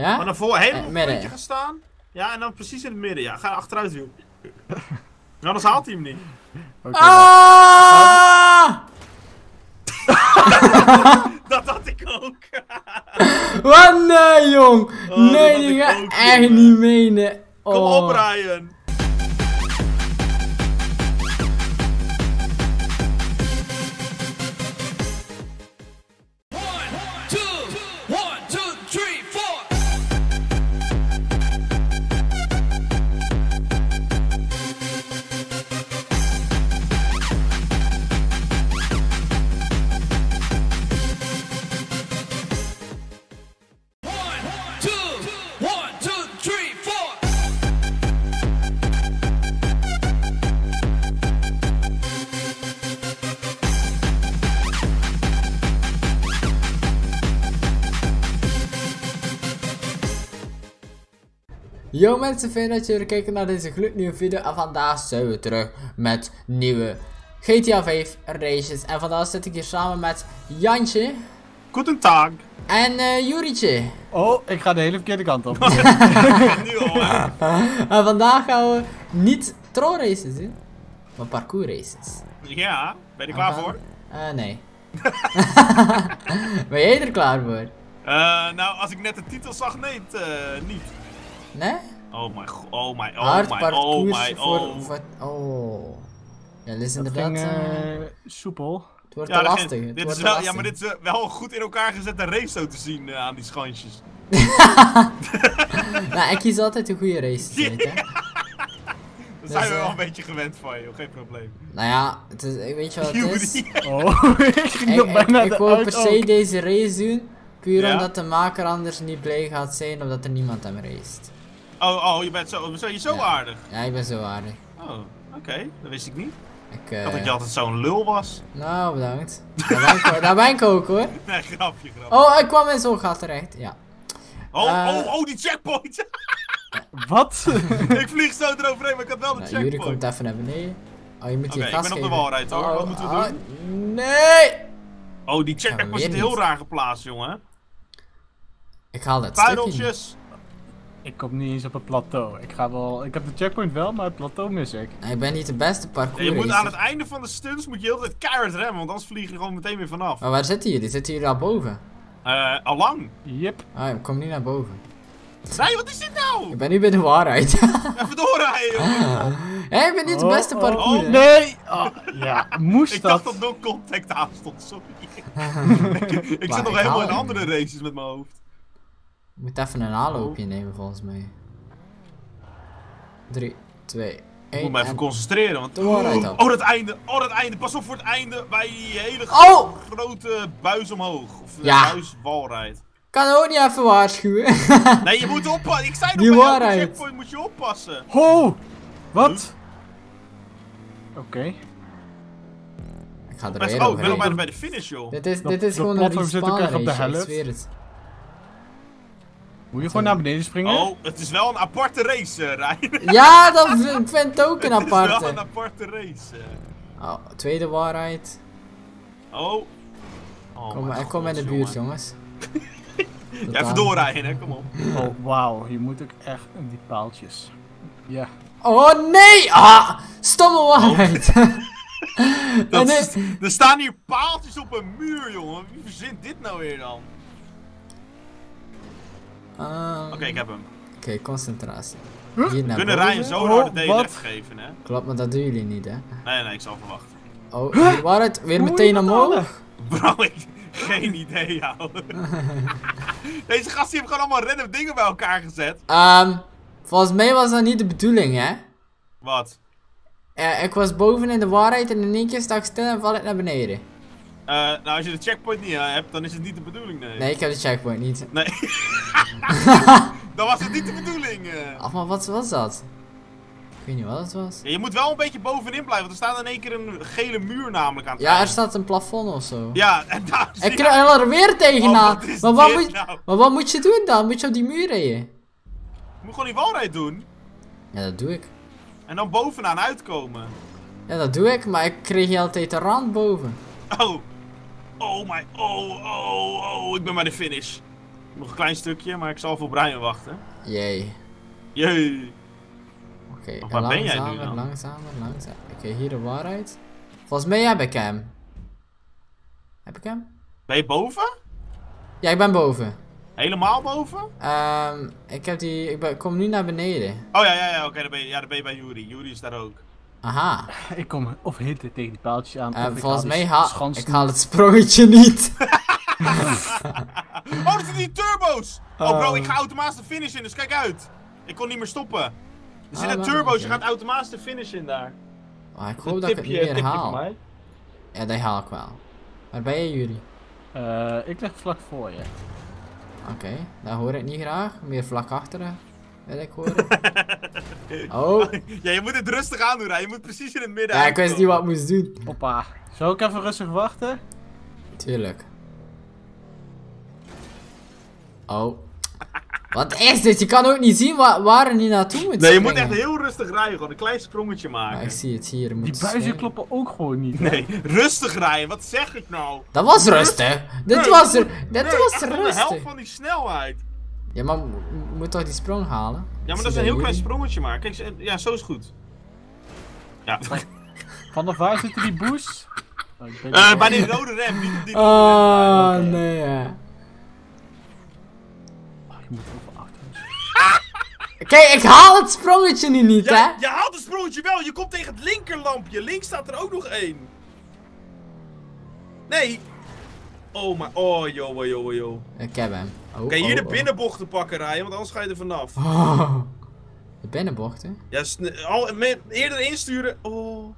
Ja? Maar dan voor helemaal Eh, een gaan staan. Ja, en dan precies in het midden. Ja, ga achteruit duwen. Anders haalt hij hem niet. Oké, Ah! Dat had ik ook. Wat nee, jong! Oh, nee, had die ik ga ook, echt niet menen. Kom Oh. op, Ryan. Yo mensen, fijn dat jullie kijken naar deze gloednieuwe video. En vandaag zijn we terug met nieuwe GTA 5 races. En vandaag zit ik hier samen met Jantje Goedendag. en eh Jurietje. Oh, ik ga de hele verkeerde kant op. Nu al, hè? En vandaag gaan we niet troll races doen, maar parcours races. Ja, ben je er klaar voor? Eh, nee. ben jij er klaar voor? Eh, nou, als ik net de titel zag, nee, het, eh, niet. Nee? Oh my, go- oh my, Hard oh my, oh my, voor... oh. voor- oh. Ja, dit is Dat inderdaad... ging eh, eh, soepel. het wordt Ja, te dat lastig. ging- dit wordt is te wel, ja, lastig. maar dit is eh, wel een goed in elkaar gezette race zo te zien aan die schansjes. Nou, ik kies altijd de goede races, weet je. Daar zijn we wel een beetje gewend van, joh. Geen probleem. Nou ja, het is, ik weet je wat het is? Oh, ik ging Ik, nog ik, bijna ik wou uit per se ook. deze race doen, puur Ja? omdat de maker anders niet blij gaat zijn omdat er niemand hem raced. Oh, oh, je bent zo, ben je zo Ja. aardig. Ja, ik ben zo aardig. Oh, oké. Dat wist ik niet. Ik, Ik eh, dacht dat je altijd zo'n lul was. Nou, bedankt. Daar ben, ik, daar ben ik ook hoor. Nee, grapje, grapje. Oh, ik kwam in zo'n gat terecht, ja. Oh, eh, oh, oh, die checkpoint. Wat? ik vlieg zo eroverheen, maar ik had wel de Nou, checkpoint. komt even naar beneden. Oh, je moet Oké, hier ik ben op de walrijd, hoor. Oh, Wat moeten we oh, doen? Nee! Oh, die checkpoint was heel raar geplaatst, jongen. Ik haal dat. Puideltjes. Ik kom niet eens op het plateau. Ik ga wel... Ik heb de checkpoint wel, maar het plateau mis ik. Ik ben niet de beste Ja, parcours je moet aan het einde van de stunts moet je heel de tijd keihard remmen, want anders vlieg je er gewoon meteen weer vanaf. Maar waar zitten jullie? Zitten jullie al boven? Eh, allang. Yep. Ah, ik kom niet naar boven. Nee, wat is dit nou? Ik ben nu bij de waarheid. Even doorrijden, jongen. Hé, ik ben niet de Oh, beste oh, parcours. oh? Nee! Oh, ja, moest Ik dat? dacht dat no contact aan stond, sorry. ik zit nog ik helemaal in andere races met mijn hoofd. Ik moet even een aanloopje nemen volgens mij. 3, 2, Ik 1. moet me even concentreren, want... de dan. Oh, dat einde. Oh, dat einde. Pas op voor het einde bij die hele Oh! grote buis omhoog. Of Ja. ja. buis walrijd. Kan ook niet even waarschuwen. Nee, je moet oppassen. Ik zei nog, Die bij checkpoint moet je oppassen. Ho! Wat? Oké. ik ga er Best, weer oh, ik ben al bijna bij de finish, joh. Dit is, dit is gewoon een platform zit ook echt op de ik zweer het. Moet je gewoon naar beneden springen? Oh, het is wel een aparte race, eh, Rijn. Ja, dat vind ik vind het ook een Het is wel een aparte. aparte race. eh. Oh, tweede waarheid. Oh. Oh, Kom, ik kom in de buurt, jongen. jongens. Ja, even doorrijden, hè. Kom op. Oh, wauw. Je moet ook echt die paaltjes. Ja. Oh nee! Ah, stomme waarheid. Dat is- er staan hier paaltjes op een muur, jongen. Wie verzint dit nou weer dan? Ehm, Oké, ik heb hem. Oké, concentratie. Huh? Hier We naar kunnen. Ryan zo Oh, de? DNF geven, hè. Klopt, maar dat doen jullie niet, hè? Nee, nee, ik zal verwachten. Oh, hier waarheid. Weer Hoe meteen omhoog. Bro, ik... Geen idee, ouwe. Deze gasten hebben gewoon allemaal random dingen bij elkaar gezet. Ehm, volgens mij was dat niet de bedoeling, hè? Wat? Eh, ik was boven in de waarheid en in één keer sta ik stil en val ik naar beneden. Eh, nou, als je de checkpoint niet eh, hebt, dan is het niet de bedoeling, nee. Nee, ik heb de checkpoint niet. Nee. dan was het niet de bedoeling. eh. Ach, maar wat was dat? Ik weet niet wat het was. Ja, je moet wel een beetje bovenin blijven, want er staat in één keer een gele muur namelijk aan het Ja, er staat een plafond of zo. Ja, en daar Ik krijg er weer tegenaan. Oh, wat maar, wat moet, nou? maar wat moet je doen dan? Moet je op die muur rijden? Je moet gewoon die walrijd doen. Ja, dat doe ik. En dan bovenaan uitkomen. Ja, dat doe ik, maar ik kreeg je altijd de rand boven. Oh. Oh my. Oh, oh, oh. Ik ben bij de finish. Nog een klein stukje, maar ik zal voor Brian wachten. Jee. Jee. Oké, Maar waar ben jij nu langzamer, dan? langzamer, langzamer. Oké, hier de waarheid. Volgens mij heb ik hem. Heb ik hem? Ben je boven? Ja, ik ben boven. Helemaal boven? Ehm, ik heb die, ik ben, ik kom nu naar beneden. Oh ja, ja, ja, oké, dan, ben je, ja, dan ben je bij Yuri. Yuri is daar ook. Aha. Ik kom of hitte tegen die paaltjes aan. Eh, volgens haal die mij haal ik haal het sprongetje niet. Oh, dat zijn die turbo's! Oh bro, Oh. ik ga automatisch de finish in, dus kijk uit. Ik kon niet meer stoppen. Er Ah, zitten maar- turbo's, je gaat automatisch de finish in daar. Oh, ik hoop dat ik het tipje, niet meer tipje haal. Ja, dat haal ik wel. Waar ben je, Jury? Eh, ik lig vlak voor je. Oké, dat hoor ik niet graag. Meer vlak achteren horen. oh, Ja, je moet het rustig aan doen, hè. je moet precies in het midden ja, ik wist niet wat ik moest doen. Hoppa. Zal ik even rustig wachten? Tuurlijk. Oh. Wat is dit? Je kan ook niet zien wa waar er niet naartoe moet Nee, je moet echt heel rustig rijden, gewoon een klein sprongetje maken. Maar ik zie het hier. Moet Die buizen springen. kloppen ook gewoon niet. Nee, rustig rijden, wat zeg ik nou? Dat was rustig. Dit Nee, was, er, dit nee, was echt aan de helft rustig. van die snelheid. Ja, maar moet toch die sprong halen? Ja, maar dat is een heel klein sprongetje maar. Kijk, zo- ja, zo is goed. Ja, Vanaf waar zitten die boosts? Oh, ik ben Eh, bij die rode rem, die rode Oh, rem. nee. ja. Oh, je moet over achter. Kijk, ik haal het sprongetje nu niet, hè? Je haalt het sprongetje wel, je komt tegen het linkerlampje. Links staat er ook nog één. Nee. Oh, maar. Oh, joh, oh, joh, oh, joh. Ik heb hem. Oh, Oké, hier oh, de oh. binnenbochten pakken rijden, want anders ga je er vanaf. Oh. De binnenbochten? Ja, al, eerder insturen. Oh.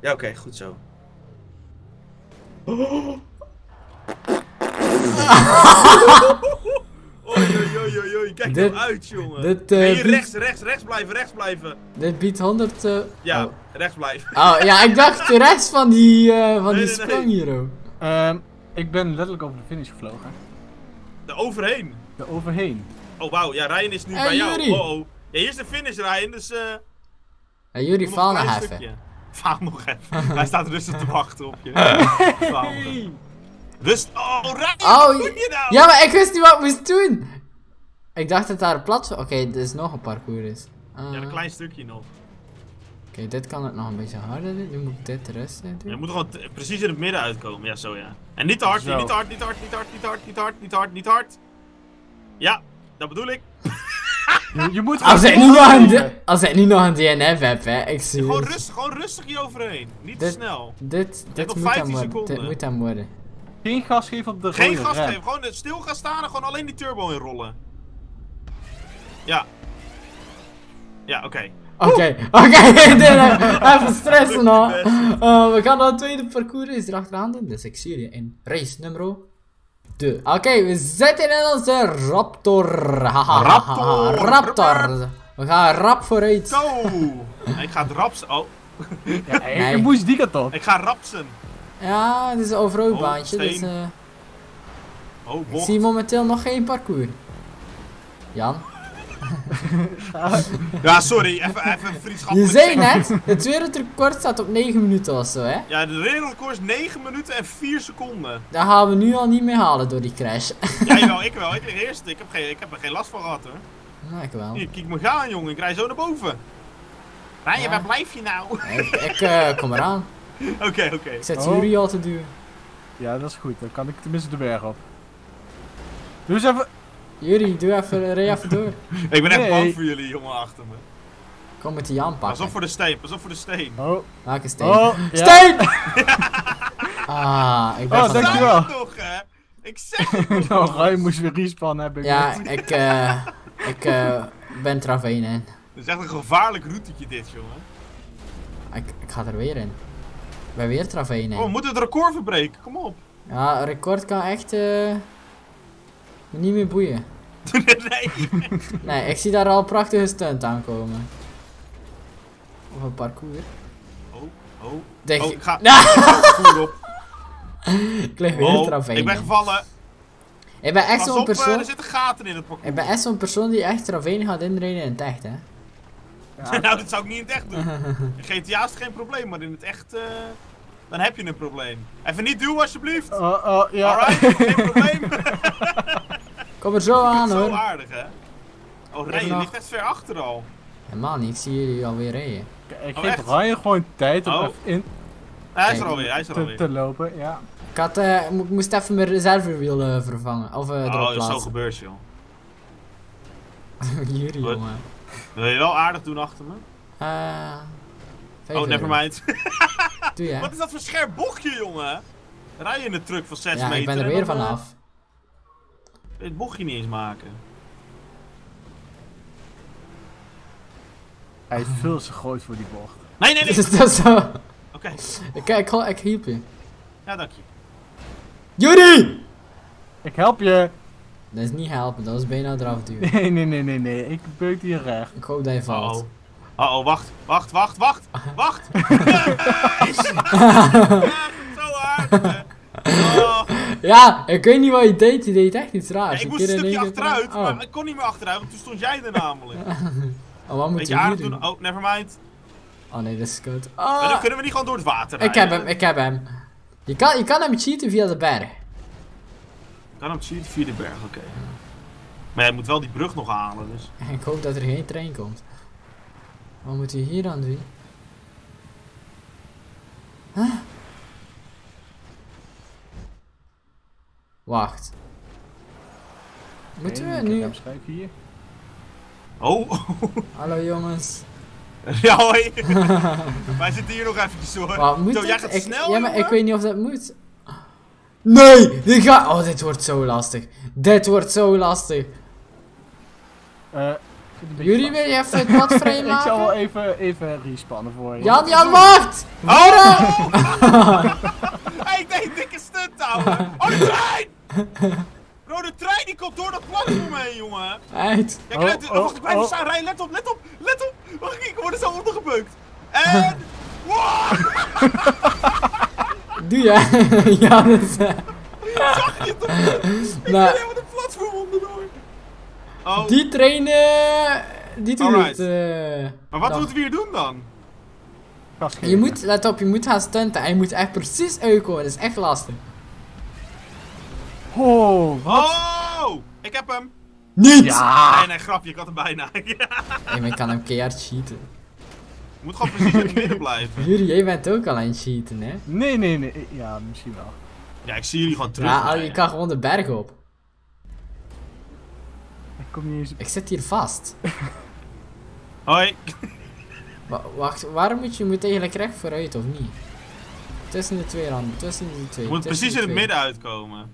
Ja, oké, goed zo. Oei, oei, oei, oei, oei. Kijk Dit- nou uit, jongen. dit, eh, hier biedt- rechts, rechts, rechts blijven, rechts blijven. Dit biedt 100... eh, Ja, Oh. rechts blijven. Oh, ja, ik dacht de rest van die, eh, van Nee, die nee, sprong nee. hier, oh. Ehm, ik ben letterlijk over de finish gevlogen. Er overheen. Er overheen. Oh, wauw. Ja, Ryan is nu Hey, bij jou. Yuri. Oh, oh. Ja, hier is de finish, Ryan, dus eh... Ja, jullie nog faal nog even. Faal nog even. Hij staat rustig te wachten op je. Even. Rust. Oh, Ryan, Oh, wat doe je nou? Ja, maar ik wist niet wat ik moest doen. Ik dacht dat daar een platform... Oké, er is nog een parcours. is. Ah, Ja, een klein stukje nog. Dit kan het nog een beetje harder doen. Nu moet ik dit Je doen. moet gewoon precies in het midden uitkomen. Ja, zo ja. En niet te hard, Zo. niet te hard, niet te hard, niet te hard, niet te hard, niet te hard, niet te hard, niet te hard. Ja, dat bedoel ik. Je, je moet Als ik gewoon niet nog een, als ik niet nog een DNF heb, hè. Ik zie Gewoon het. rustig, gewoon rustig hier overheen. Niet te snel. Dit, dit moet 15 hem worden. Dit moet hem worden. Geen gas geven op de Geen rode gas geven, gewoon stil gaan staan en gewoon alleen die turbo inrollen. Ja. Ja, oké. Oké, oké, even stressen nou. Eh, we gaan naar het tweede parcours eens erachteraan doen. Dus ik zie jullie in race nummer 2. Oké, we zitten in onze Raptor. Haha, Raptor. Raptor. We gaan rap vooruit. Go! ik ga het rapsen. Oh, Ja, ik Nee. moest die kant op. ik ga rapsen. Ja, dit is een off-road Oh, baantje. Dus eh, Oh, ik zie momenteel nog geen parcours. Jan? Ja, sorry. Even, even een Je vriendschappelijk zei zeggen. net, het wereldrecord staat op 9 minuten of zo, hè? Ja, de wereldrecord is 9 minuten en 4 seconden. Daar gaan we nu al niet mee halen door die crash. Ja, jawel, ik wel. Ik lig eerste. Ik heb, geen, ik heb er geen last van gehad, hoor. nou, ik wel. Hier, kijk me gaan, jongen. Ik rij zo naar boven. Ja. waar blijf je nou? Ik, ik eh, kom eraan. Oké, oké. Ik zet Oh. Jury al te duwen. Ja, dat is goed. Dan kan ik tenminste de berg op. Doe eens even... Jury, doe even, rij even door. Ik ben echt Nee. bang voor jullie, jongen, achter me. Kom met die Jan Pas op voor de steen, pas op voor de steen. Oh. Welke steen? Oh. Ja. Steen! ah, ik ben Oh, van dankjewel. nog, hè? Ik zeg het nog. Nou, Ryan moest weer respawn hebben. Ja, ik, eh, ik eh, ben Traveen in. Het is echt een gevaarlijk routetje dit, jongen. Ik, ik ga er weer in. Ik ben weer Traveen Oh, we in. moeten het record verbreken, kom op. Ja, een record kan echt eh, me niet meer boeien. nee. Nee, ik zie daar al een prachtige stunt aankomen. Of een parcours. Oh, oh. Denk Oh, ik. ik ga... Nou, op. ik lig weer Oh, Traveen ik ben gevallen. Ik ben echt zo'n eh, persoon... er zitten gaten in het parcours. Ik ben echt zo'n persoon die echt Traveen gaat inrijden in het echt, hè. Ja. nou, dat zou ik niet in het echt doen. In GTA is het geen probleem, maar in het echt... eh, dan heb je een probleem. Even niet duwen alsjeblieft. Oh, oh, ja. Alright, geen probleem. Kom er zo aan Zo hoor. aardig hè. Oh, je nog- ligt echt ver achter al. Helemaal niet, ik zie jullie alweer rijden. Ik Oh, geef? Ryan gewoon tijd om Oh. even in Hij is er alweer, hij is er te, alweer. te lopen. Ja. Ik, had, eh, ik moest even mijn reservewiel eh, vervangen. Of eh Oh, erop dat is zo gebeurd joh. Jullie Wat? jongen. Wil je wel aardig doen achter me? Eh, Oh, nevermind. Doe je. Wat is dat voor scherp bochtje jongen? Rij je in een truck van 6 Ja, meter? ik ben er weer dan, eh, vanaf. Het bochtje niet eens maken. Hij is veel te groot voor die bocht. Nee, nee, nee. Is dat zo? Oké, Ik, ik, ik hielp je. ja dank je. Jury! Ik help je! Dat is niet helpen, dat is bijna eraf duwen. Nee, nee, nee, nee, nee. Ik beuk hier recht. Ik hoop dat je Uh valt. oh. Uh oh, wacht, wacht, wacht, wacht, wacht. Zo hard. Oh. Ja, ik weet niet wat je deed, je deed echt iets raars. Ja, ik Een moest een in stukje achteruit, Oh, maar ik kon niet meer achteruit, want toen stond jij er namelijk. oh wat moet je je hier doen? doen? Oh, nevermind. Oh nee, dat is kut. Maar dan Oh, kunnen we niet gewoon door het water ik rijden. heb hem, ik heb hem. Je kan, je kan hem cheaten via de berg. Kan hem cheaten via de berg, oké. Maar jij moet wel die brug nog halen, dus. Ik hoop dat er geen trein komt. Wat moet je hier dan doen? Huh? Wacht. Moeten we ik nu... hier. Oh, Hallo jongens. ja hoi. Wij zitten hier nog eventjes hoor. Wat moet Zo, jij gaat Ik- snel, Ja, maar ik weet niet of dat moet. Nee! Dit gaat... Oh, dit wordt zo lastig. Dit wordt zo lastig. Eh, beetje Jullie vast. wil je even het pad Ik zal wel even, even respannen voor je. Jan, Jan, wacht! Oh! hey, ik deed een dikke stunt, ouwe. Oh, de trein! Bro, de trein die komt door dat platform heen, jongen. Uit. Kijk Oh, oh, wacht, ik blijf oh. staan. Rij, let op, let op, let op. Wacht, ik word er zo ondergebeukt. En... Wow! Doe je? ja, dat is... Zag je het? Ik Nou. ben helemaal de platform onderdoor. Oh, Die trainen... Die doet Alright. het. eh, maar wat dan. moeten we hier doen dan? Je moet, let op, je moet gaan stunten en je moet echt precies uitkomen. Dat is echt lastig. Oh, wat? Oh! Ik heb hem. Niet! Ja! Nee, nee, grapje, ik had hem bijna. Ja. Hey, maar ik kan hem keihard cheaten. Je moet gewoon precies in het midden blijven. Jullie, jij bent ook al aan het cheaten, hè? Nee, nee, nee. Ja, misschien wel. Ja, ik zie jullie gewoon terug. Ja, al- je kan gewoon de berg op. Ik kom niet eens... Ik zit hier vast. Hoi. Wa- wacht, waarom moet je, moet eigenlijk recht vooruit of niet? Tussen de twee randen, tussen de twee. Je moet precies in het midden uitkomen.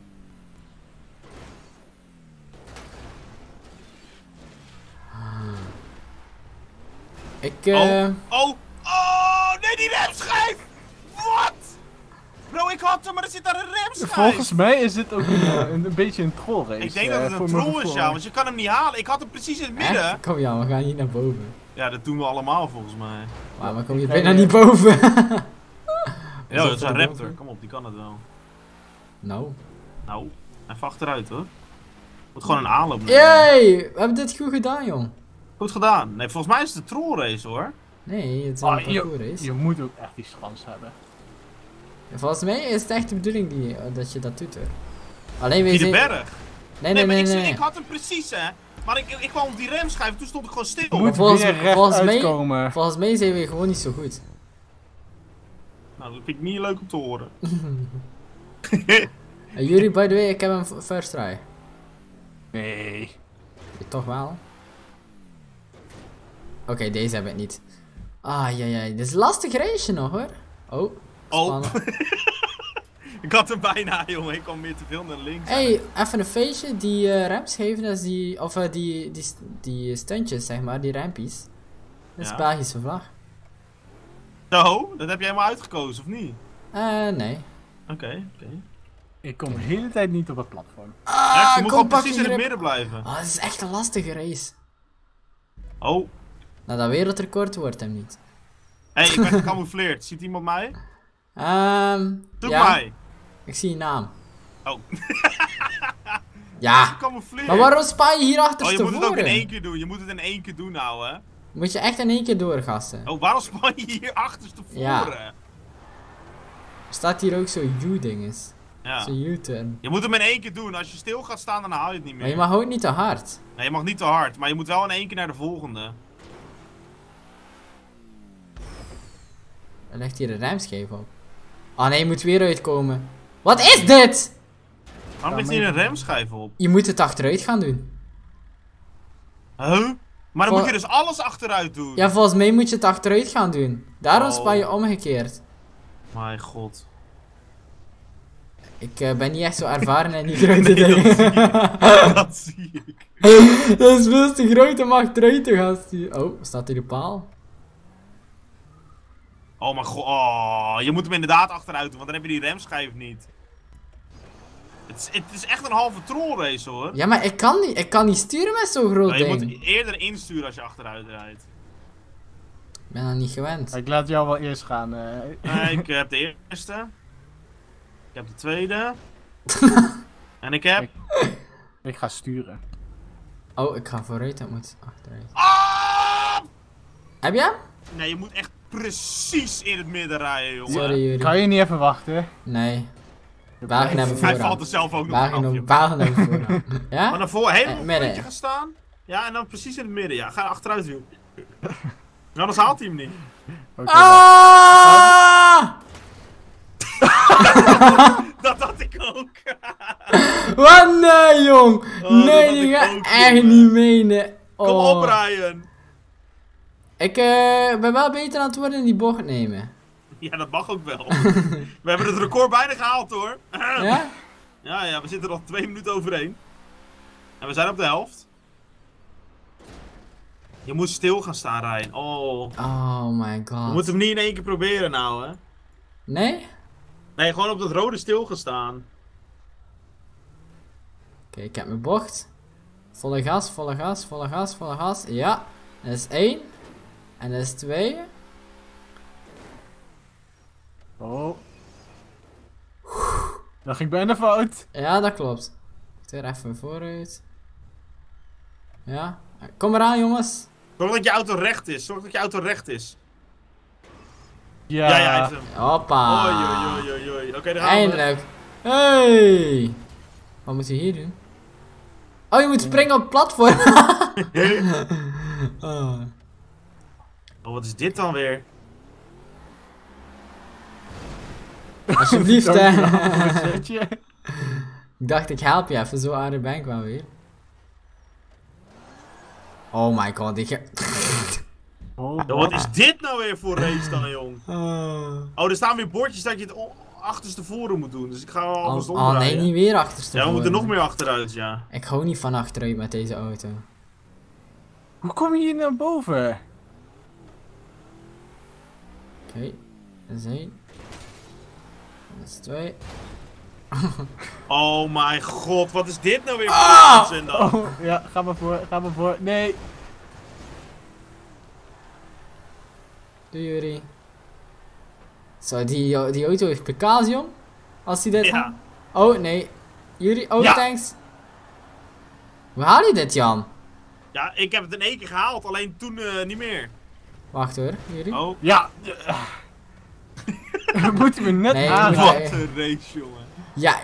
Ik, eh. Oh, oh, oh, nee, die remschijf! Wat? Bro, ik had hem, maar er zit daar een remschijf. Volgens mij is dit ook een, eh, een, een beetje een trollrace. ik denk eh, dat het voor een troll is, ja, want je kan hem niet halen. Ik had hem precies in het midden. echt? Kom ja, we gaan hier naar boven. Ja, dat doen we allemaal volgens mij. Maar, maar kom je Ik bijna niet boven. Ja, dat is een de raptor. Kom op, die kan het wel. nou. Nou, even achteruit hoor. Moet gewoon een aanloop nemen. Yay! We hebben dit goed gedaan, jong. Goed gedaan. Nee, volgens mij is het een trollrace hoor. Nee, het is wel een Ah, je, parcoursrace. je moet ook echt die schans hebben. Volgens mij is het echt de bedoeling die, eh, dat je dat doet, hoor. Alleen weet de je... berg. Nee, Nee, nee, maar nee, ik, zie- nee. ik had hem precies hè. Maar ik, ik kwam op die remschijf en toen stond ik gewoon stil. Moet volgens- weer volgens mij- uitkomen. Volgens mij zijn we gewoon niet zo goed. Nou, dat vind ik niet leuk om te horen. En jullie, by the way, ik heb een first try. Nee. Toch wel? Oké, deze heb ik niet. Ah, ja, ja. Dit is een lastig raceje nog, hoor. Oh, Oh, ik had hem bijna, jongen. Ik kwam meer te veel naar links. hey, even een feestje. Die eh rems geven, dat is die... Of eh, die, die, st- die stuntjes, zeg maar. Die rampies. Dat is Ja. Belgische vlag. Zo, dat heb jij helemaal uitgekozen, of niet? Eh, nee. Oké, oké. Ik kom de hele tijd niet op het platform. Ja, je Ah, moet gewoon precies in het midden blijven. Oh, dit is echt een lastige race. Oh, Nou, dat wereldrecord wordt hem niet. hé, hey, ik ben gecamoufleerd. Ziet iemand mij? Ehm, Doe ja, mij. ik zie je naam. Oh, Ja, maar waarom spa je hier Oh, achter je moet het ook in één keer doen. Je moet het in één keer doen nou, hè. Moet je echt in één keer doorgassen. Oh, waarom span je hier achterstevoren? Ja. Staat hier ook zo'n U-dinges? Ja. Zo'n U-turn. Je moet hem in één keer doen. Als je stil gaat staan, dan haal je het niet Maar meer. je mag ook niet te hard. Nee, je mag niet te hard. Maar je moet wel in één keer naar de volgende. Er ligt hier een remscheef op. Oh nee, je moet weer uitkomen. Wat is dit? Waarom ligt hier een remschijf op? Je moet het achteruit gaan doen. Huh? Maar dan moet je dus alles achteruit doen. Ja, volgens mij moet je het achteruit gaan doen. Daarom Oh. spa je omgekeerd. Mijn god. Ik eh, ben niet echt zo ervaren in die grote Nee, dat dingen. zie ik. dat zie ik. dat is veel te groot om achteruit te gaan sturen. Oh, staat hier de paal? Oh mijn god. Oh, je moet hem inderdaad achteruit doen, want dan heb je die remschijf niet. Het is, het is echt een halve trollrace hoor. Ja, maar ik kan niet, ik kan niet sturen met zo'n groot je ding. moet eerder insturen als je achteruit rijdt. Ik ben dat niet gewend. Ik laat jou wel eerst gaan. eh. Nee, ik heb de eerste. Ik heb de tweede. en ik heb... Ik ga sturen. Oh, ik ga vooruit, dat moet achteruit. Ah! Heb je hem? Nee, je moet echt precies in het midden rijden, jongen. Sorry, Juri. Kan je niet even wachten? Nee. Wagen hebben Hij voorrang. valt er zelf ook nog Wagen, wagen hebben voorrang. Maar Ja? dan voor helemaal Eh, op een midden. puntje gaan staan. Ja, en dan precies in het midden. Ja, ga achteruit doen. Anders haalt hij hem niet. Oké, Ah! Dat had ik ook. Wat nee, jong! Oh, nee, die ik ga ook, echt niet menen. Kom Oh. op, Ryan. Ik eh, ben wel beter aan het worden in die bocht nemen. Ja, dat mag ook wel. We hebben het record bijna gehaald, hoor. Ja? Ja, ja, we zitten er nog twee minuten overheen. En we zijn op de helft. Je moet stil gaan staan, Ryan. Oh. Oh my We god. moeten hem niet in één keer proberen nou, hè. Nee? Nee, gewoon op dat rode stil gaan staan. Oké, ik heb mijn bocht. Volle gas, volle gas, volle gas, volle gas. Ja. Dat is één. En dat is twee. Oh. Dat ging bijna fout. Ja, dat klopt. Ik er even vooruit. Ja. Kom eraan, jongens. Zorg dat je auto recht is. Zorg dat je auto recht is. Ja. Ja, ja, hij heeft hem. Hoppa. Oei, oei, oei, oei, oei. Oké, daar gaan we. Eindelijk. Hey. Wat moet je hier doen? Oh, je moet springen op het platform. oh. Oh, wat is dit dan weer? Alsjeblieft, hè. Ik dacht, ik help je even. Zo aardig ben ik wel weer. Oh my god, ik... Oh, wat is dit nou weer voor race dan, jong? Oh, Oh, er staan weer bordjes dat je het o- achterstevoren moet doen. Dus ik ga wel oh, andersom oh, nee, niet weer achterste Ja, we moeten nog meer achteruit, ja. Ik hou niet van achteruit met deze auto. Hoe kom je hier naar boven? Oké, dat is één. Dat is twee. Oh mijn god, wat is dit nou weer Ah! voor onzin dan? Oh, ja, ga maar voor, ga maar voor. Nee. Doei Juri. Zo, die, die auto heeft pk's, jong. Als die dit Ja. haalt. Oh, nee. Juri, oh, Ja. thanks. Hoe haal je dit, Jan? Ja, ik heb het in één keer gehaald, alleen toen eh, niet meer. Wacht hoor, Juri. Oh, Ja. We moeten me net Nee, aan. moet wat een race, jongen. Ja.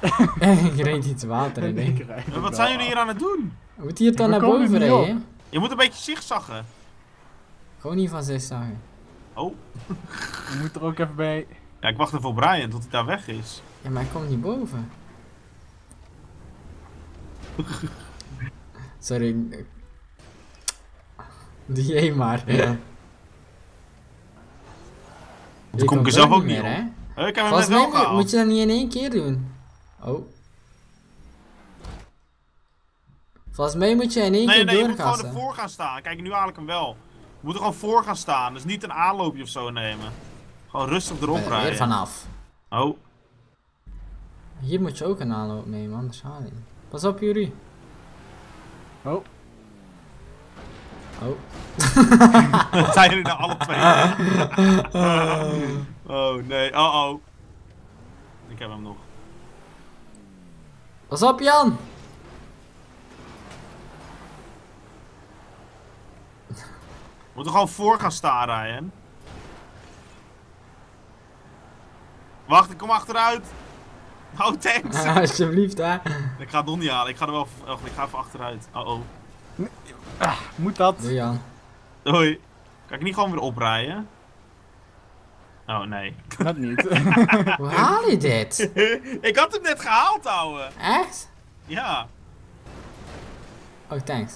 je reed iets water in. denk ik. Wat zijn jullie hier aan het doen? We moeten hier We naar boven rijden? Je moet een beetje zigzaggen. Gewoon niet van zes zagen. Oh. Je moet er ook even bij. Ja, ik wacht even op Brian tot hij daar weg is. Ja, maar ik kom niet boven. Sorry. Doe jij maar. Dan Je kom ik komt er zelf ook meer, niet hè? op. Eh, Ik heb hem Volgens net wel mij moet- gehaald. moet je dat niet in één keer doen. Oh. Volgens mij moet je in één Nee, keer nee, je moet gewoon ervoor gaan staan. Kijk, nu haal ik hem wel. Je moet er gewoon voor gaan staan. Dus niet een aanloopje of zo nemen. Gewoon rustig erop Weer rijden. vanaf. Oh. Hier moet je ook een aanloop nemen, anders haal je niet. Pas op, Juri. Oh. Oh. Wat zijn jullie nou alle twee? oh nee, oh oh. Ik heb hem nog. Pas op, Jan. We moeten gewoon voor gaan staan, Ryan. Wacht, ik kom achteruit. Oh, thanks. Alsjeblieft, hè. ik ga het nog niet halen. Ik ga er wel... Oh, ik ga even achteruit. Oh, oh. Moet dat? Doe Jan. Hoi. Kan ik niet gewoon weer oprijden? Oh, nee. Dat niet. Hoe haal je dit? ik had hem net gehaald, ouwe. Echt? Ja. Oh, thanks.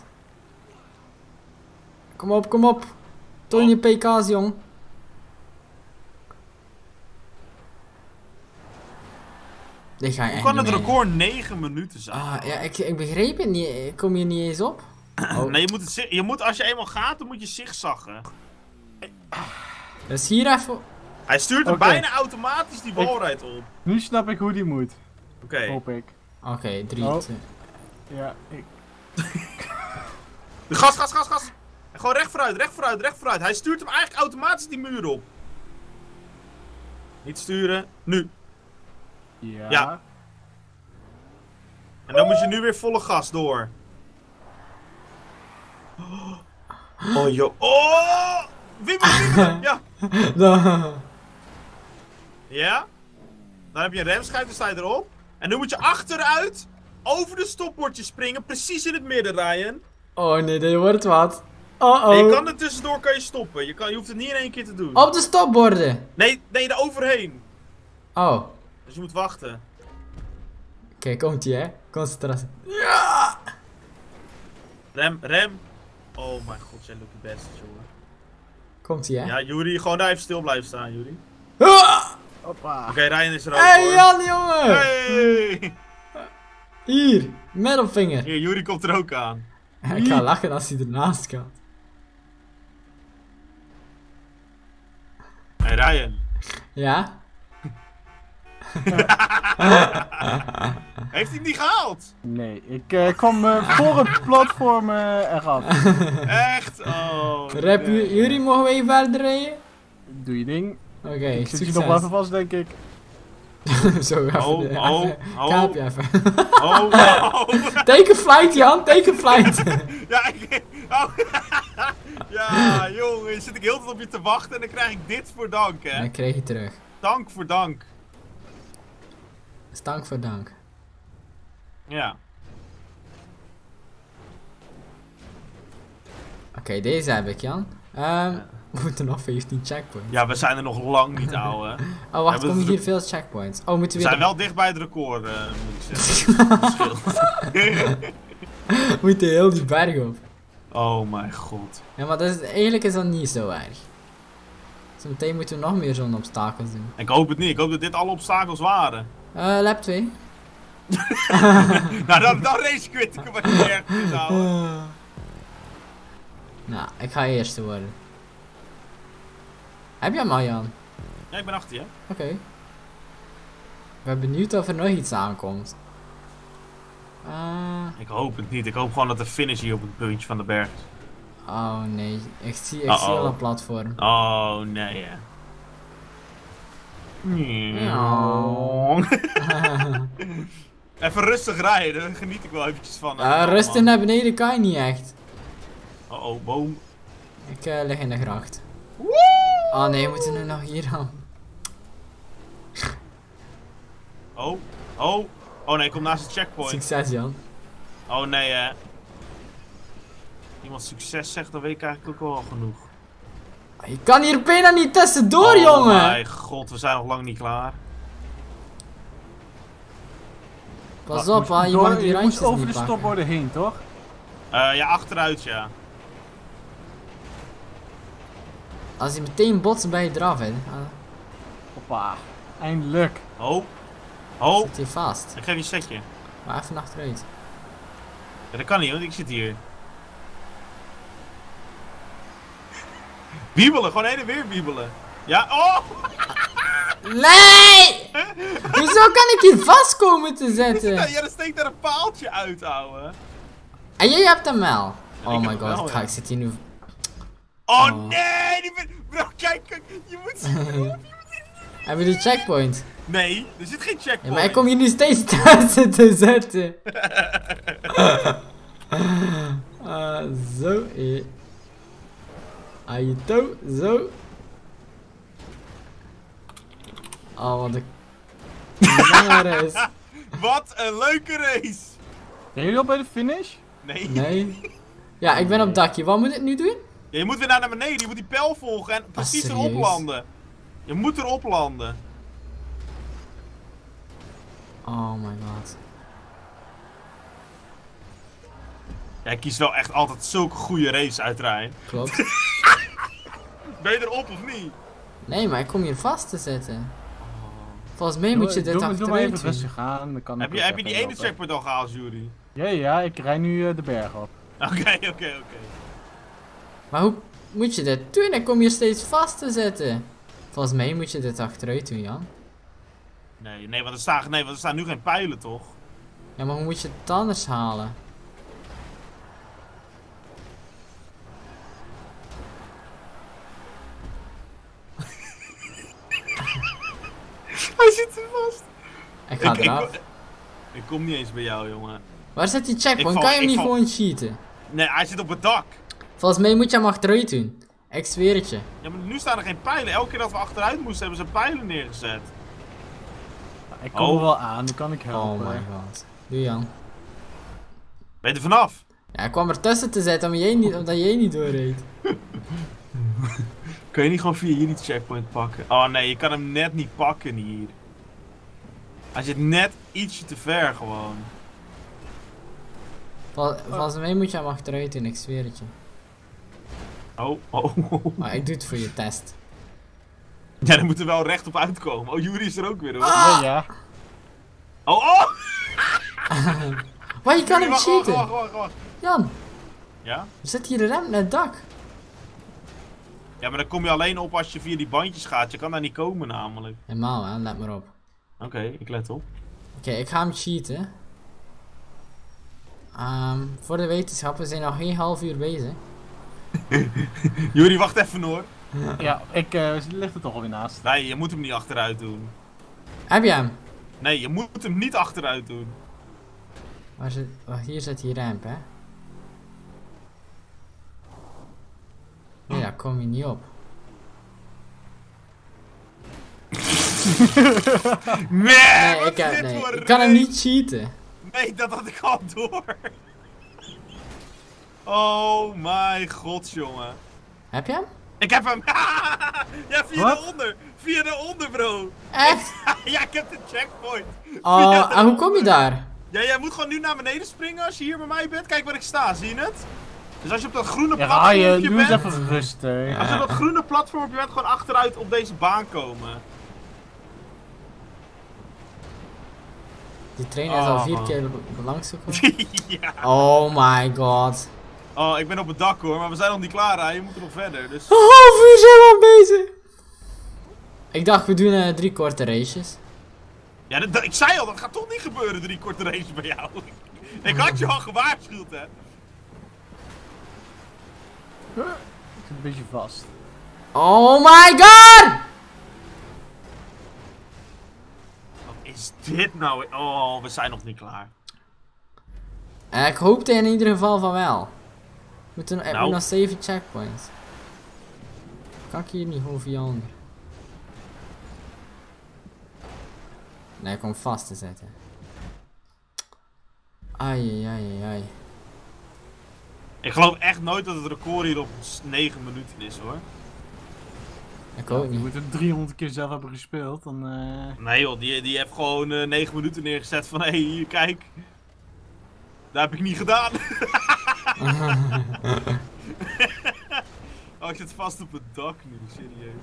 Kom op, kom op. Toon je pk's, jong. Dit ga je Hoe echt kan het mee. record 9 minuten zijn? Ah, ja, ik, ik begreep het niet. Ik kom hier niet eens op. Oh, Nee, je moet, het, je moet als je eenmaal gaat, dan moet je zigzaggen. dus hier even... Hij stuurt hem Oké. bijna automatisch die walrijd op. nu snap ik hoe die moet. Oké. Hoop ik. Oké, drie, Oh. twee- Ja, ik. Gas, gas, gas, gas. En gewoon recht vooruit, recht vooruit, recht vooruit. Hij stuurt hem eigenlijk automatisch die muur op. Niet sturen. Nu. Ja. Ja. En dan moet je nu weer volle gas door. Oh, joh. Oh! Wiebelen, wiebelen. Ja. Ja. Dan heb je een remschijf, dan sta je erop. En nu moet je achteruit over de stopbordje springen. Precies in het midden, Ryan. Oh nee, dit wordt wat. Oh En je oh. kan er tussendoor kan je stoppen. Je, kan, je hoeft het niet in één keer te doen. Op de stopborden. Nee, nee, er overheen. Oh. Dus je moet wachten. Oké, komt ie hè. Concentratie. Rem, rem. Oh mijn god, jij lukt het best, jongen. Komt ie hè. Ja, Juri, gewoon daar even stil blijven staan, Juri. Ah! Hoppa. Oké, Ryan is er ook, Hey hoor. Jan jongen. Hey! Hier. Middelvinger. Hier, Juri komt er ook aan. Ik ga lachen als hij ernaast gaat. Hey, Ryan. Ja? Heeft hij hem niet gehaald? Nee, ik eh, kwam eh, voor het platform eh, eraf. Echt? Oh. Rap, nee. jullie mogen we even verder rijden? Doe je ding. Oké, Ik zit hier nog wel even vast, denk ik. Zo, even. Oh, oh, even- oh. Kaap je even. Oh, oh. Take a flight Jan, take a flight. Ja, ik... Oh. Ja, jongen, zit ik heel de tijd op je te wachten en dan krijg ik dit voor dank, hè? Dan kreeg je terug. Dank voor dank. Stank voor dank. Ja. Oké, deze heb ik Jan. Ehm, we moeten nog 15 checkpoints. Ja, we zijn er nog lang niet, ouwe. Oh wacht, komen hier veel checkpoints? Oh, moeten We we zijn wel dicht bij het record, eh, moet ik zeggen. We moeten heel die berg op. oh mijn god. Ja, maar dat is, eigenlijk is dat niet zo erg. Zometeen moeten we nog meer zo'n obstakels doen. Ik hoop het niet. Ik hoop dat dit alle obstakels waren. Eh, lap 2. nou, dan, dan race quit ik hem wat je ouwe. Nou, ik ga eerste worden. Heb je hem al, Jan? Ja, ik ben achter je. Oké. Ik ben benieuwd of er nog iets aankomt. Ah, Ik hoop het niet. Ik hoop gewoon dat de finish hier op het puntje van de berg is. oh nee, ik zie, ik zie al een platform. Oh, nee, hè. Even rustig rijden, daar geniet ik wel eventjes van. Eh, rusten naar beneden kan je niet echt. Oh, oh, boom. Ik eh, lig in de gracht. Oh nee, we moeten nu nog hier aan. Oh, oh. Oh nee, ik kom naast de checkpoint. Succes Jan. Oh nee, hè. Iemand succes zegt, dan weet ik eigenlijk ook wel genoeg. Je kan hier bijna niet tussendoor, oh jongen! mijn god, we zijn nog lang niet klaar. Pas op, hè, je door- mag die je randjes moest over niet de stopborden heen, toch? Eh, ja, achteruit, ja. Als je meteen botst bij je eraf, hè. Ah, Hoppa. Eindelijk. Oh. Oh, zit hier vast. ik geef je een setje. Maar even achteruit. Ja, dat kan niet, want ik zit hier. Wiebelen, gewoon heen en weer wiebelen. Ja, oh! Nee! Hoezo kan ik hier vast komen te zetten? ja, er steekt daar een paaltje uit, ouwe. En jij hebt hem wel. Oh heb my god, wel, ik, ga, ik zit hier nu... Oh, Oh. nee! Die ben... Bro, kijk, kijk, je moet zien. Hebben we die checkpoint? Nee, er zit geen checkpoint. Ja, maar ik kom hier nu steeds tussen te zetten. Ah, zo. eh. Aito, zo. Oh, wat een lange race. Wat een leuke race! Zijn jullie al bij de finish? Nee. Nee. Ja, ik ben op het dakje. Wat moet ik nu doen? Ja, je moet weer naar beneden, je moet die pijl volgen en precies erop landen. Je moet erop landen. Oh my god. Jij kiest wel echt altijd zulke goede race uit, Rijn. Klopt. Ben je erop of niet? Nee, maar ik kom hier vast te zitten. Volgens mij moet je dit doe, doe maar even achteruit doen. rustig aan. Dan kan Heb ik je, heb je die even ene checkpoint al gehaald, Jury? Ja, ja, ik rij nu eh, de berg op. Oké, oké, oké. Maar hoe moet je dit doen? Ik kom hier steeds vast te zitten. Volgens mij moet je dit achteruit doen, Jan. Nee, nee, want er staan, nee, want er staan nu geen pijlen, toch? Ja, maar hoe moet je het anders halen? Hij zit er vast. Ik ga Ik- ik- eraf. Ik kom niet eens bij jou, jongen. Waar zit die checkpoint? Val- kan je hem niet val- gewoon cheaten? Nee, hij zit op het dak. Volgens mij moet je hem achteruit doen. Ik zweer het je. Ja, maar nu staan er geen pijlen. Elke keer dat we achteruit moesten, hebben ze pijlen neergezet. Ik kom Oh. er wel aan, dan kan ik Oh helpen. my god. Doe Jan. Ben je er vanaf? Ja, ik kwam er tussen te zitten omdat jij niet, omdat jij niet doorreed. Kun je niet gewoon via hier die checkpoint pakken? Oh nee, je kan hem net niet pakken hier. Hij zit net ietsje te ver gewoon. Vol- Volgens mij moet je hem achteruit doen, ik zweer het je. Oh, oh, oh. Maar ik doe het voor je test. Ja, dan moet er wel recht op uitkomen. Oh, Jury is er ook weer hoor. Ja, ja. Oh, oh! Maar je kan Jury, hem wacht, wacht, wacht, cheaten. wacht, wacht. Jan, Ja? er zit hier een rem naar het dak. Ja, maar dan kom je alleen op als je via die bandjes gaat. Je kan daar niet komen namelijk. Helemaal hè, let maar op. Oké, ik let op. Oké, ik ga hem cheaten. Ehm, voor de wetenschap, we zijn nog geen half uur bezig. Jury, wacht even hoor. Ja, ik eh, ligt er toch alweer naast. Nee, je moet hem niet achteruit doen. Heb je hem? Nee, je moet hem niet achteruit doen. Waar zit, oh, hier zit die ramp, hè? Nee, daar kom je niet op. Nee, Nee, wat ik, is heb, dit nee, voor ik kan hem niet cheaten. Nee, dat had ik al door. Oh my god, jongen. Heb je hem? Ik heb hem. ja, via de onder. Via de onder, bro. Echt? ja, ik heb de checkpoint. Oh, en hoe kom je daar? Ja, jij moet gewoon nu naar beneden springen als je hier bij mij bent. Kijk waar ik sta, zie je het? Dus als je op dat groene Ja, ga je, eens bent. even rustig. Als je op dat groene platformpje bent, gewoon achteruit op deze baan komen. Die trainer is al Oh, vier man. keer langs gekomen. ja. Oh my god. Oh, ik ben op het dak hoor, maar we zijn nog niet klaar, hè. Je moet er nog verder. Dus. Een half uur zijn we al bezig. Ik dacht, we doen eh, drie korte races. Ja, dat, dat- ik zei al, dat gaat toch niet gebeuren, drie korte races bij jou. ik had je al gewaarschuwd, hè. Ik zit een beetje vast. Oh my god! Wat is dit nou? Oh, we zijn nog niet klaar. Ik hoopte in ieder geval van wel. We moeten Nou. nog 7 checkpoints. Kan ik hier niet gewoon via onder? Nee, ik kom vast te zetten. Ai, ai, ai, ai. Ik geloof echt nooit dat het record hier op 9 minuten is, hoor. Ik ook Je niet. moet het 300 keer zelf hebben gespeeld, dan... eh, Nee joh, die, die heeft gewoon eh 9 minuten neergezet van hé, hey, hier kijk. Dat heb ik niet gedaan. oh, ik zit vast op het dak nu, serieus.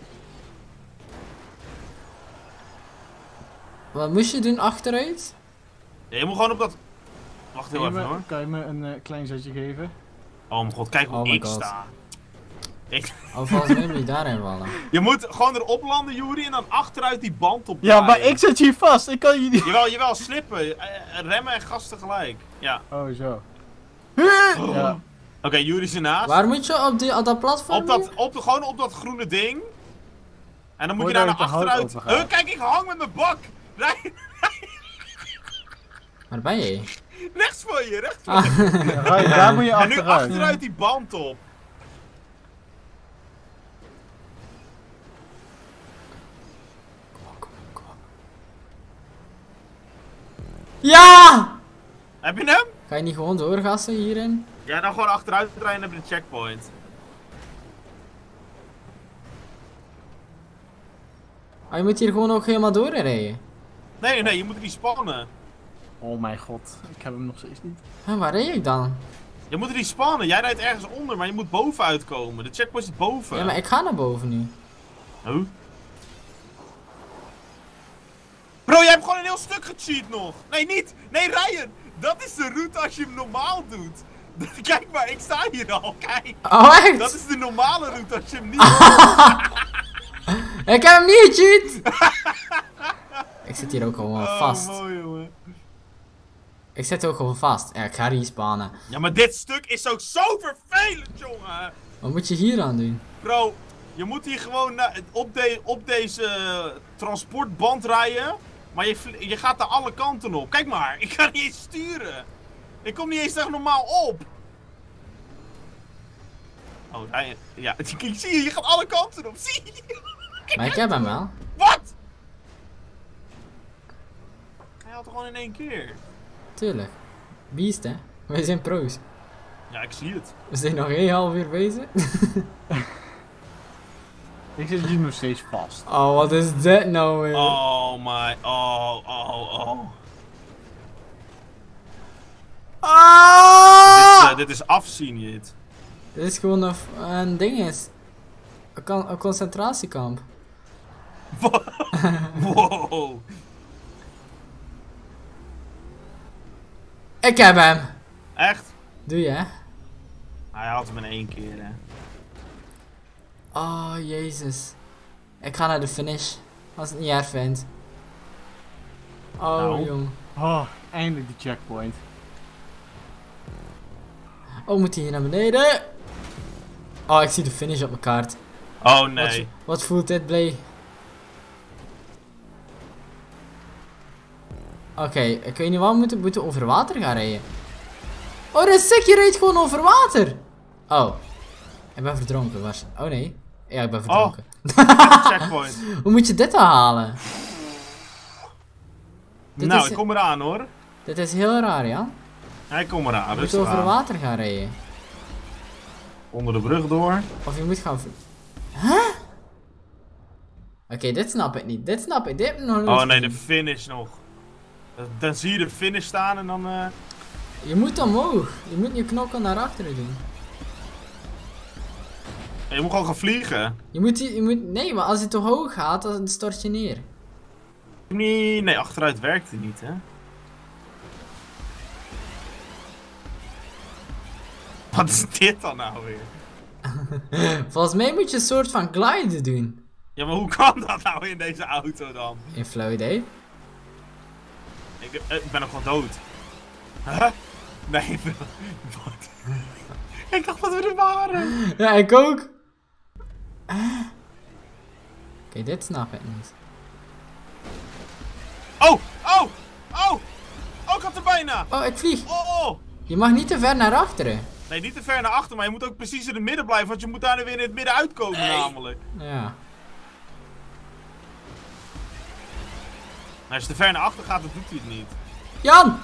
Wat moest je doen achteruit? Ja, je moet gewoon op dat... Wacht heel je even hoor. kan je me een eh, klein zetje geven? Oh mijn god, kijk hoe Oh ik God. sta. Ik, Oh, volgens mij moet je daarin vallen. je moet gewoon erop landen, Juri, en dan achteruit die band op. Ja, maar ik zit hier vast, ik kan je niet... Jawel, jawel, slippen. Eh, eh, remmen en gas tegelijk. Ja. Oh, zo. Ja. Oké, Juri is ernaast. Waar moet je op, die, op dat platform? Op dat, op, de- gewoon op dat groene ding. En dan moet je daar naar achteruit. Eh, kijk, ik hang met mijn bak. Rij, Waar ben je? rechts van je, rechts van Ah, je. Daar moet je En nu achteruit. achteruit die band op. Ja! Heb je hem? Ga je niet gewoon doorgassen hierin? Ja, dan gewoon achteruit rijden je de checkpoint. Ah, je moet hier gewoon ook helemaal doorrijden. Nee, nee, je moet die spannen. Oh mijn god, ik heb hem nog steeds niet. Waar rijd ik dan? Je moet er die spannen. Jij rijdt ergens onder, maar je moet boven uitkomen. De checkpoint zit boven. Ja, maar ik ga naar boven nu. Huh? Bro, jij hebt gewoon een heel stuk gecheat nog. Nee, niet. Nee, Ryan. Dat is de route als je hem normaal doet. Kijk maar, ik sta hier al. Kijk. Oh, echt? Dat is de normale route als je hem niet Ik heb hem niet gecheat! ik zit hier ook gewoon Oh, vast. mooi, jongen. Ik zit ook gewoon vast. Ja, ik ga respawnen. Ja, maar dit stuk is ook zo vervelend, jongen. Wat moet je hier aan doen? Bro, je moet hier gewoon op, de, op deze transportband rijden. Maar je, je gaat naar alle kanten op. Kijk maar, ik kan niet eens sturen. Ik kom niet eens echt normaal op. Oh, hij, ja, ik zie je, je gaat alle kanten op. Zie je? Maar ik heb hem wel. Wat? Hij had er gewoon in één keer. Tuurlijk. Beast, hè? Wij zijn pro's. Ja, ik zie het. We zijn nog één half uur bezig. Ik zit hier nog steeds vast. Oh, wat is dit nou weer? Oh my, oh, oh, oh. Dit, Ah! eh, dit is afzien, dit. Dit is gewoon een, een ding is. Een, kan- een concentratiekamp. Wow. Ik heb hem. Echt? Doe je, hè? Hij had hem in één keer, hè. Oh, jezus. Ik ga naar de finish. Als het niet erg vindt. Oh, Nou. jong. Oh, eindelijk die checkpoint. Oh, moet hij hier naar beneden? Oh, ik zie de finish op mijn kaart. Oh nee. wat voelt dit blij? Oké, ik weet niet wat we moeten, moeten over water gaan rijden. Oh, dat is sick, je rijdt gewoon over water. Oh, ik ben verdronken. Was... Oh nee, ja, ik ben verdronken. Checkpoint. Hoe moet je dit dan halen? Dit nou, is- ik kom eraan hoor. Dit is heel raar, ja? Hij komt eraan. Je moet over water gaan rijden. Onder de brug door. Of je moet gaan... Huh? Oké, dit snap ik niet. Dit snap ik. Dit nog Oh nee, de finish nog. Dan- Dan zie je de finish staan en dan... eh, Je moet omhoog. Je moet je knokken naar achteren doen. Je moet gewoon gaan vliegen. Je moet, je moet... Nee, maar als je te hoog gaat, dan stort je neer. Nee, nee, achteruit werkt het niet, hè. Wat is dit dan nou weer? Volgens mij moet je een soort van gliden doen. Ja, maar hoe kan dat nou in deze auto dan? In flow idee. Ik, eh, ik ben nog gewoon dood. Huh? Nee. Wat? Ik dacht dat we er waren. Ja, ik ook. Oké, dit snap ik niet. Oh, oh, oh. Oh, ik had er bijna. Oh, ik vlieg. Oh, oh. Je mag niet te ver naar achteren. Nee, niet te ver naar achter, maar je moet ook precies in het midden blijven, want je moet daar weer in het midden uitkomen namelijk. Ja. Als je te ver naar achter gaat, dan doet hij het niet. Jan!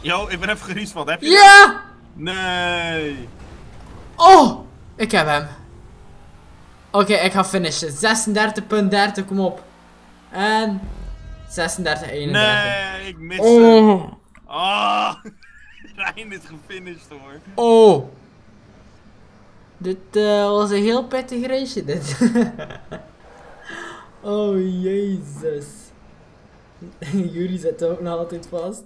Yo, ik ben even gerespawnd, heb je Ja! Nee. Oh! Ik heb hem. Oké, ik ga finishen. 36.30, kom op. En... 36, 31. Nee, ik mis hem. Oh! Rijn is gefinished hoor. Oh! Dit eh, was een heel pittig race, dit. oh, jezus. Jullie zitten ook nog altijd vast.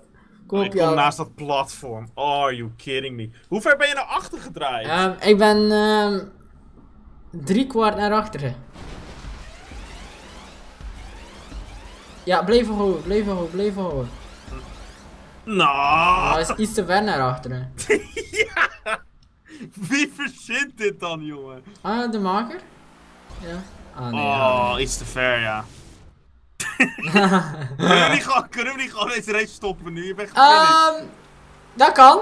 Kom ik kom naast dat platform. Oh, are you kidding me? Hoe ver ben je naar achter gedraaid? Ehm, ik ben ehm drie kwart naar achteren. Ja, blijf hoog, blijf hoog, blijf hoog. Nou, het is iets te ver naar achteren. wie verzint dit dan, jongen? Ah, de maker? Ja. Ah, nee. ja. Oh, iets te ver, ja. Kunnen, we niet gewoon, kunnen we niet gewoon deze race stoppen nu? Je bent gefinished. Ehm, dat kan.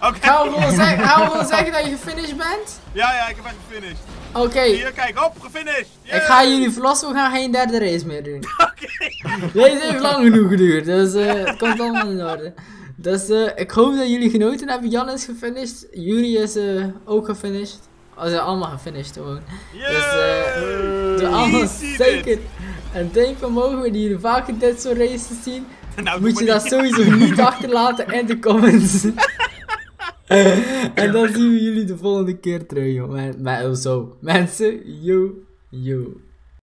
Oké. Gaan we gewoon zeggen, gaan we gewoon zeggen dat je gefinished bent? Ja, ja, ik heb echt gefinished. Oké, Hier, kijk, hop, gefinished. ik ga jullie verlossen, we gaan geen derde race meer doen. Oké. Deze heeft lang genoeg geduurd, dus eh, het komt allemaal in orde. Dus eh, ik hoop dat jullie genoten hebben. Jan is gefinished, Juri is eh, ook gefinished. Oh, ze zijn allemaal gefinished gewoon. Dus eh, doe allemaal zeker. En denk van mogen we die vaker dit soort races zien? Nou, Moet je maar dat niet. sowieso niet achterlaten in de comments. en dan zien we jullie de volgende keer terug, joh. Met, met, zo. Mensen, yo, yo.